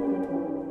Música